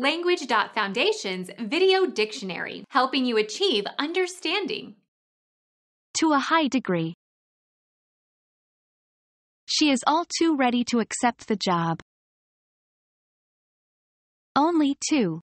Language.Foundation's Video Dictionary, helping you achieve understanding. To a high degree. She is all too ready to accept the job. Only too.